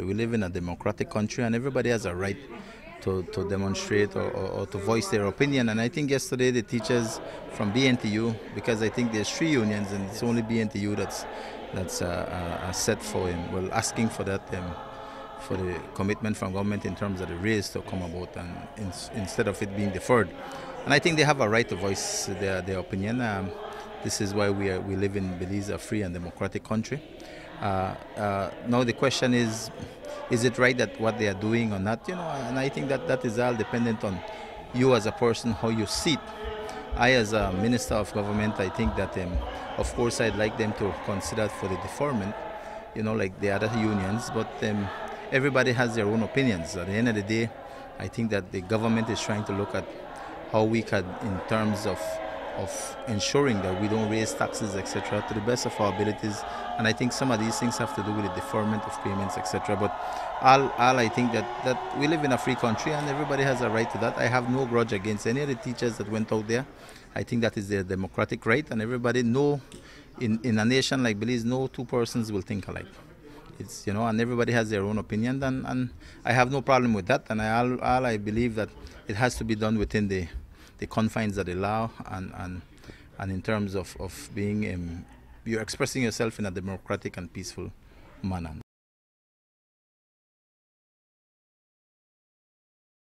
We live in a democratic country and everybody has a right to, to demonstrate or, or, or, to voice their opinion. And I think yesterday the teachers from BNTU, because I think there's three unions and it's only BNTU that's that's uh, uh, set for him, well, asking for that um, for the commitment from government in terms of the raise to come about and in, instead of it being deferred. And I think they have a right to voice their, their opinion. Um, this is why we, are, we live in Belize, a free and democratic country. Uh, uh, now the question is, is it right that what they are doing or not? You know, and I think that that is all dependent on you as a person, how you see it. I, as a minister of government, I think that, um, of course, I'd like them to consider for the deferment, you know, like the other unions, but um, everybody has their own opinions. At the end of the day, I think that the government is trying to look at how we can, in terms of of ensuring that we don't raise taxes, etc., to the best of our abilities. And I think some of these things have to do with the deferment of payments, etc. But all, all I think that, that we live in a free country and everybody has a right to that. I have no grudge against any of the teachers that went out there. I think that is their democratic right, and everybody know in, in a nation like Belize, no two persons will think alike. It's, you know, and everybody has their own opinion, and, and I have no problem with that. And I, all, all I believe that it has to be done within the the confines that allow and, and, and in terms of, of being, um, you're expressing yourself in a democratic and peaceful manner.